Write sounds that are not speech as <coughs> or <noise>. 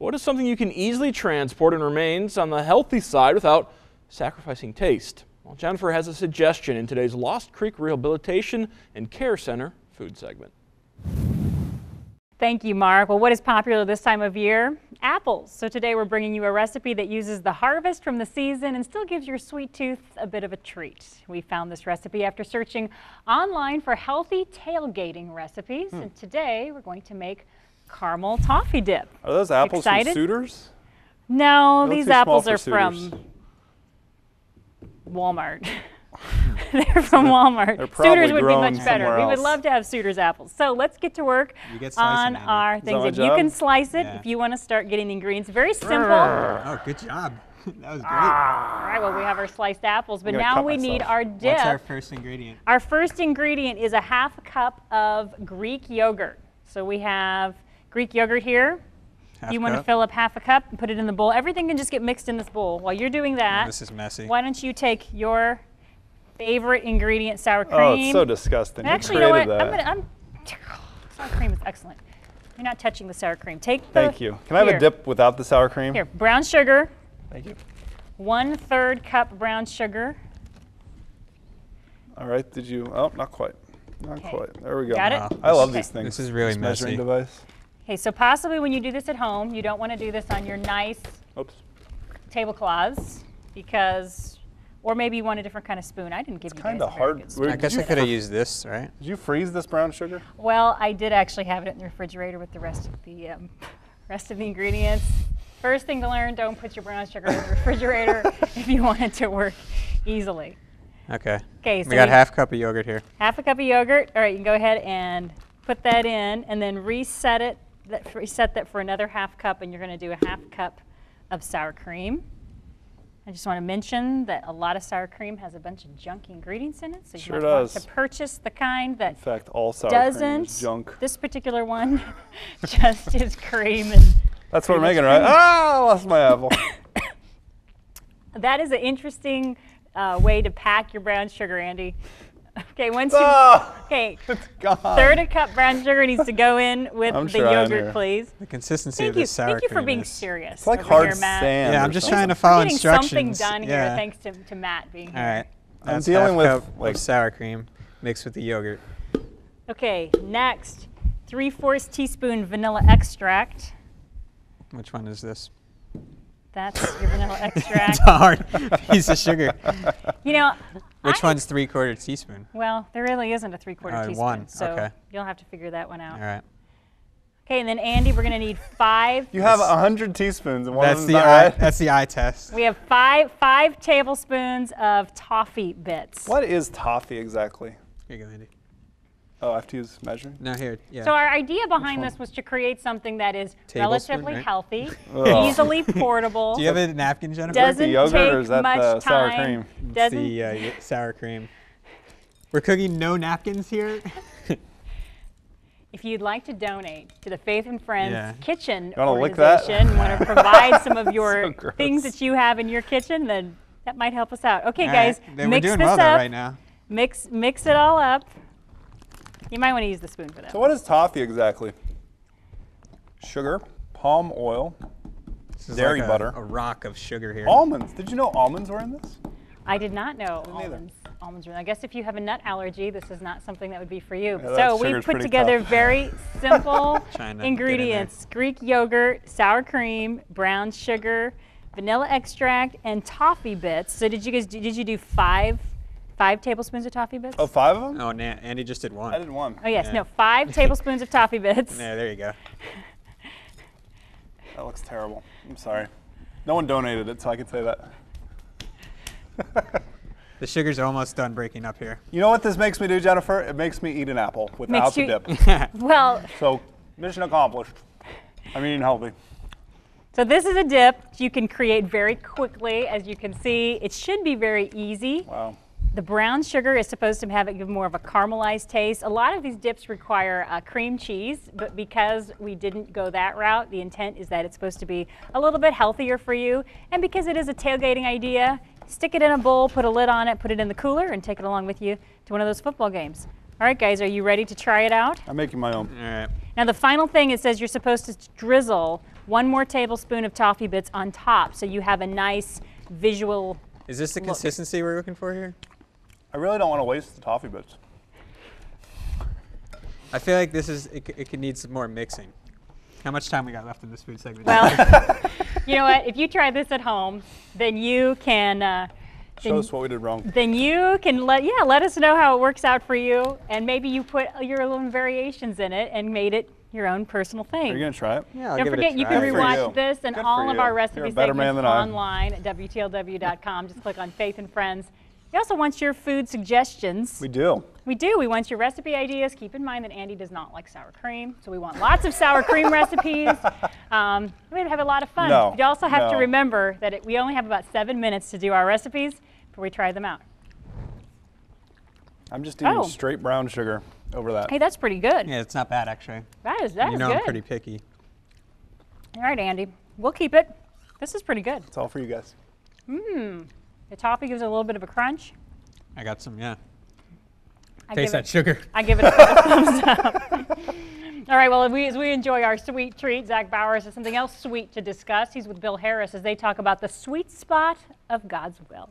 What is something you can easily transport and remains on the healthy side without sacrificing taste? Well, Jennifer has a suggestion in today's Lost Creek Rehabilitation and Care Center food segment. Thank you, Mark. Well, what is popular this time of year? Apples. So today we're bringing you a recipe that uses the harvest from the season and still gives your sweet tooth a bit of a treat. We found this recipe after searching online for healthy tailgating recipes. Hmm. And today we're going to make caramel toffee dip. Are those apples Excited? from Suitors? No, these apples are from Walmart. <laughs> <laughs> They're from Walmart. They're Suitors would be much better. Else. We would love to have Suitors apples. So let's get to work get on our things. You can slice it yeah. if you want to start getting the ingredients. Very simple. Oh, good job. <laughs> that was great. Ah. All right, well, we have our sliced apples, but now we myself. need our dip. What's our first ingredient? Our first ingredient is a half a cup of Greek yogurt. So we have Greek yogurt here. Half you want to fill up half a cup and put it in the bowl. Everything can just get mixed in this bowl. While you're doing oh, that, oh, this is messy. Why don't you take your favorite ingredient, sour cream. Oh, it's so disgusting. Actually, you, you know what? That. I'm gonna. I'm, <sighs> sour cream is excellent. You're not touching the sour cream. Take the. Thank you. Can I have here. a dip without the sour cream? Here, brown sugar. Thank you. One third cup brown sugar. All right. Did you? Oh, not quite. Not okay. quite. There we go. Got it. Wow. I love okay. these things. This is really this messy. Measuring device. Okay, so possibly when you do this at home, you don't want to do this on your nice Oops. tablecloths because or maybe you want a different kind of spoon. I didn't give it's you kind of hard. I guess I could have used this, right? Did you freeze this brown sugar? Well, I did actually have it in the refrigerator with the rest of the um, <laughs> rest of the ingredients. First thing to learn: don't put your brown sugar in the refrigerator <laughs> if you want it to work easily. Okay. Okay. So we got we half cup of yogurt here. Half a cup of yogurt. All right, you can go ahead and put that in, and then reset it. That reset that for another half cup, and you're going to do a half cup of sour cream. I just want to mention that a lot of sour cream has a bunch of junk ingredients in it, so you sure might does. want to purchase the kind that in fact all sour doesn't. Junk. This particular one <laughs> just is cream and. That's what we're making, right? Ah, I lost my apple. <coughs> that is an interesting uh, way to pack your brown sugar, Andy. Okay, once you oh, okay, <laughs> it's gone. third a cup brown sugar needs to go in with I'm the sure yogurt, please. The consistency thank of you, this sour Thank you for being is, serious. It's like hard here, Matt. sand. Yeah, I'm just something. trying to follow We're getting something done yeah. here thanks to, to Matt being here. All right. I'm That's dealing with cup like sour cream mixed with the yogurt. Okay, next, three-fourths teaspoon vanilla extract. Which one is this? That's your vanilla <laughs> extract. it's a hard piece of sugar. You know, which I, one's three quarter teaspoon? Well, there really isn't a three quarter uh, teaspoon. One. So okay. you'll have to figure that one out. All right. Okay, and then Andy, we're going to need five. You have a hundred teaspoons and one that's of the eye, right? That's the eye test. We have five five tablespoons of toffee bits. What is toffee exactly? Here you go, Andy. Oh, I have to use measuring? No, here, yeah. So our idea behind this was to create something that is Tablespoon, relatively right? healthy, <laughs> easily portable. <laughs> Do you have a napkin, Jennifer? Doesn't the yogurt take or is that much the sour time. cream? It's Doesn't the uh, sour cream. We're cooking no napkins here. <laughs> If you'd like to donate to the Faith and Friends Yeah. Kitchen wanna lick that? organization, want to provide some of your gross. things that you have in your kitchen, then that might help us out. Okay, All guys, right. Then mix we're doing this well though up. right now. Mix mix it all up. You might want to use the spoon for that. So what is toffee exactly? Sugar, palm oil, This is dairy like a, butter, A rock of sugar here. almonds. Did you know almonds were in this? I did not know Me neither. almonds. Almonds were. I guess if you have a nut allergy, this is not something that would be for you. Yeah, so we put together tough. very <laughs> simple Trying to get in ingredients: Greek yogurt, sour cream, brown sugar, vanilla extract, and toffee bits. So did you guys? Did you do five, five tablespoons of toffee bits? Oh, five of them? Oh, Na- Andy just did one. I did one. Oh yes, Yeah. no, five <laughs> tablespoons of toffee bits. Yeah, there you go. <laughs> That looks terrible. I'm sorry. No one donated it, so I can say that. <laughs> The sugar's almost done breaking up here. You know what this makes me do, Jennifer? It makes me eat an apple without the you- dip. Well, So, mission accomplished. I'm eating healthy. so this is a dip you can create very quickly. As you can see, it should be very easy. Wow. The brown sugar is supposed to have it give more of a caramelized taste. A lot of these dips require uh, cream cheese, but because we didn't go that route, the intent is that it's supposed to be a little bit healthier for you. And because it is a tailgating idea, stick it in a bowl, put a lid on it, put it in the cooler, and take it along with you to one of those football games. All right, guys, are you ready to try it out? I'm making my own. All right. Now, the final thing it says you're supposed to drizzle one more tablespoon of toffee bits on top so you have a nice visual. Is this the Look. consistency we're looking for here? I really don't want to waste the toffee bits. I feel like this is it, it could need some more mixing. How much time we got left in this food segment? Well, <laughs> you know what? If you try this at home, then you can. Uh, Show then- us what we did wrong. then you can let yeah let us know how it works out for you and maybe you put your own variations in it and made it your own personal thing Are you gonna try it? yeah, I'll don't give forget it a you can Good for rewatch you. this and Good all of you. our You're recipe segments than I am. online at WTLW.com. Just click on Faith and Friends. We also want your food suggestions. We do. We do. We want your recipe ideas. Keep in mind that Andy does not like sour cream, so we want lots of sour cream <laughs> recipes. Um, we're going to have a lot of fun. No, You also have to remember that it, we only have about seven minutes to do our recipes before we try them out. I'm just eating Oh. straight brown sugar over that. Hey, that's pretty good. Yeah, it's not bad actually. That is that you is know good. I'm pretty picky. All right, Andy, we'll keep it. This is pretty good. It's all for you guys. The toffee gives it a little bit of a crunch. I got some. Yeah. I Taste that it, sugar. <laughs> I give it a thumbs up. <laughs> All right, well, we, as we enjoy our sweet treat, Zach Bowers has something else sweet to discuss. He's with Bill Harris as they talk about the sweet spot of God's will.